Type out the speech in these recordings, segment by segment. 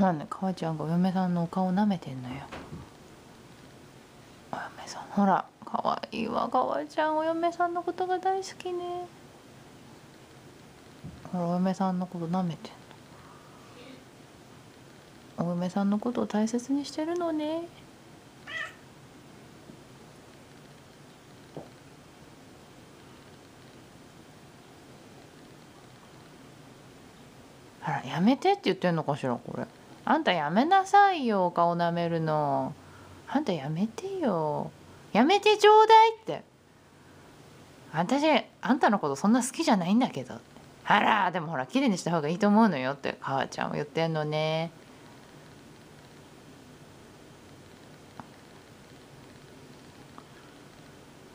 ほらね母ちゃんがお嫁さんのお顔舐めてんのよ。お嫁さんほらかわいいわ。母ちゃんお嫁さんのことが大好きね。ほらお嫁さんのこと舐めてんの。お嫁さんのことを大切にしてるのね。あらやめてって言ってんのかしらこれ。あんたやめなさいよ顔舐めるの。あんたやめてよ。やめてちょうだいって。私あんたのことそんな好きじゃないんだけど。あらでもほら綺麗にした方がいいと思うのよって。母ちゃんも言ってんのね。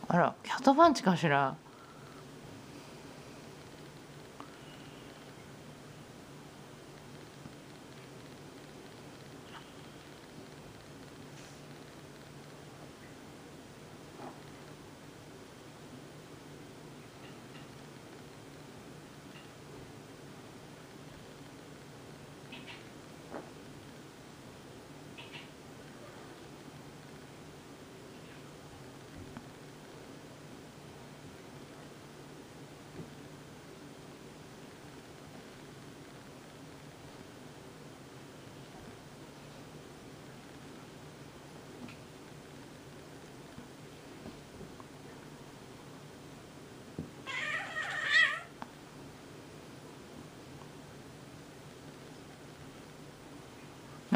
あらキャットパンチかしら。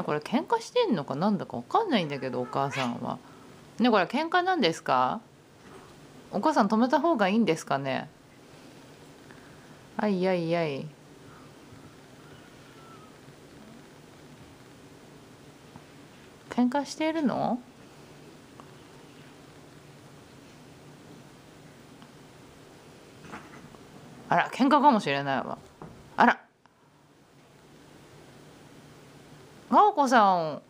これ喧嘩してんのかなんだかわかんないんだけどお母さんは。ねこれ喧嘩なんですか？お母さん止めた方がいいんですかね？あいやいやい。喧嘩しているの？あら喧嘩かもしれないわ。あら。かおこさん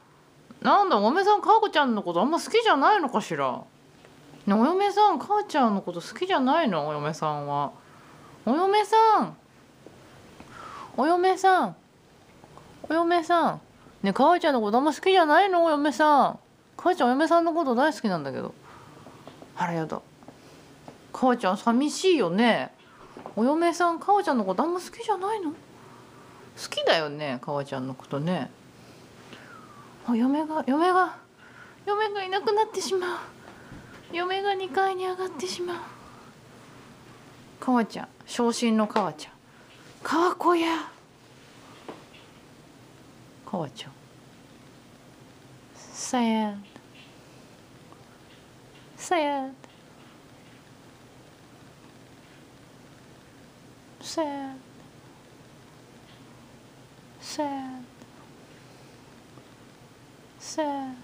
なんだお嫁さんかおこちゃんのことあんま好きじゃないのかしら？お嫁さんかおちゃんのこと好きじゃないの？お嫁さんは。お嫁さんお嫁さんお嫁さん。ねかおちゃんのことあんま好きじゃないの？お嫁さん。かおちゃんお嫁さんのこと大好きなんだけど。あらやだ。かおちゃん寂しいよね。お嫁さんかおちゃんのことあんま好きじゃないの？好きだよねかおちゃんのことね。あ嫁が嫁が嫁がいなくなってしまう。嫁が2階に上がってしまう。かわちゃん昇進のかわちゃん。かわこや。かわちゃん。sad sad sad sad sir